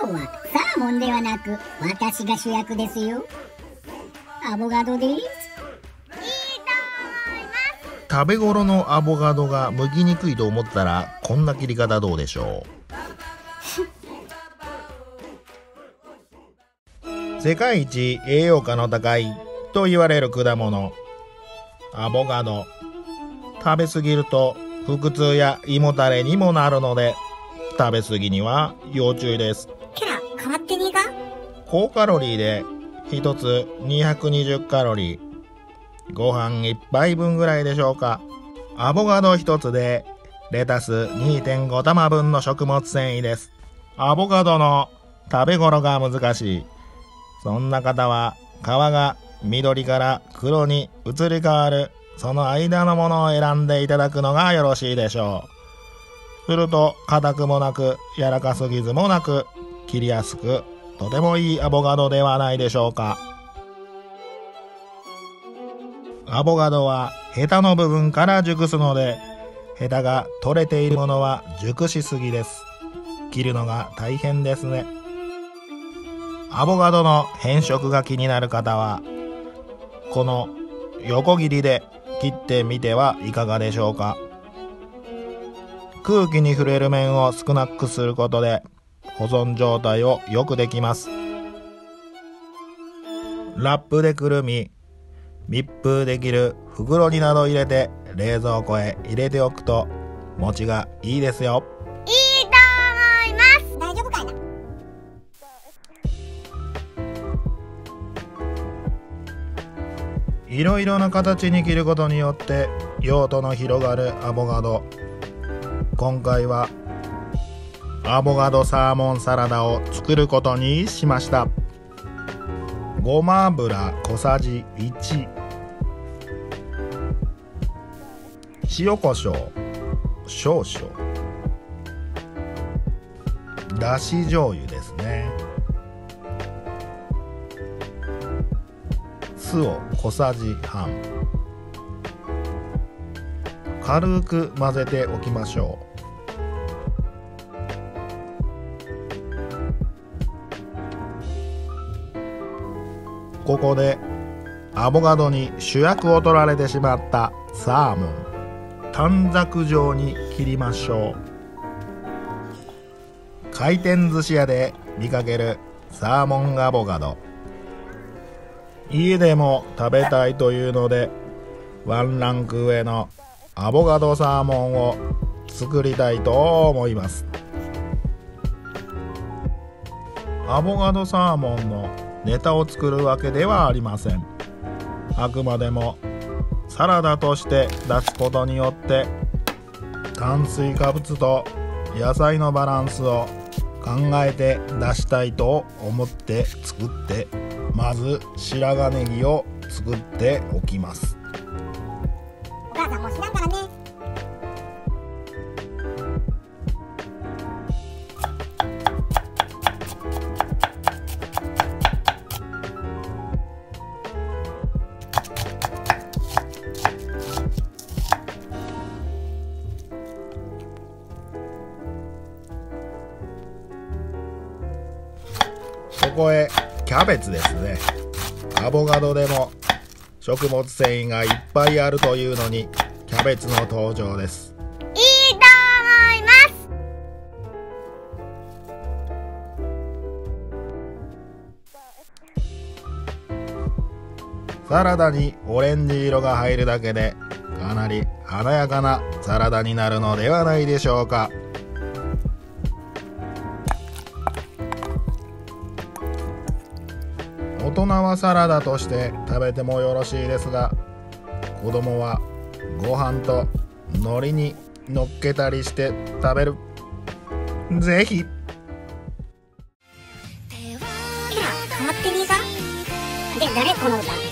今日はサーモンではなく私が主役ですよ。アボガドです。食べ頃のアボカドが剥きにくいと思ったらこんな切り方どうでしょう。世界一栄養価の高いと言われる果物アボカド。食べ過ぎると腹痛や胃もたれにもなるので食べ過ぎには要注意です。高カロリーで1つ220カロリー。ご飯1杯分ぐらいでしょうか。アボカド1つでレタス2.5玉分の食物繊維です。アボカドの食べ頃が難しい。そんな方は皮が緑から黒に移り変わる。その間のものを選んでいただくのがよろしいでしょう。すると硬くもなく柔らかすぎずもなく切りやすくとてもいいアボカドではないでしょうか。アボカドはヘタの部分から熟すのでヘタが取れているものは熟しすぎです。切るのが大変ですね。アボカドの変色が気になる方はこの横切りで切ってみてはいかがでしょうか。空気に触れる面を少なくすることで保存状態を良くできます。ラップでくるみ密封できる袋になど入れて冷蔵庫へ入れておくと餅がいいですよ。いいと思います。大丈夫かいな？いろいろな形に切ることによって用途の広がるアボカド。今回はアボカドサーモンサラダを作ることにしました。ごま油小さじ1塩コショウ。少々。だし醤油ですね。酢を小さじ半。軽く混ぜておきましょう。ここでアボカドに主役を取られてしまったサーモン。短冊状に切りましょう。回転寿司屋で見かけるサーモンアボカド。家でも食べたいというのでワンランク上のアボカドサーモンを作りたいと思います。アボカドサーモンのネタを作るわけではありません。あくまでもサラダとして出すことによって炭水化物と野菜のバランスを考えて出したいと思って作ってまず白髪ネギを作っておきます。お母さんも知らここへキャベツですね。アボカドでも食物繊維がいっぱいあるというのにキャベツの登場です。いいと思います。サラダにオレンジ色が入るだけでかなり華やかなサラダになるのではないでしょうか人はサラダとして食べてもよろしいですが子供はご飯と海苔にのっけたりして食べる。ぜひ。で誰この歌？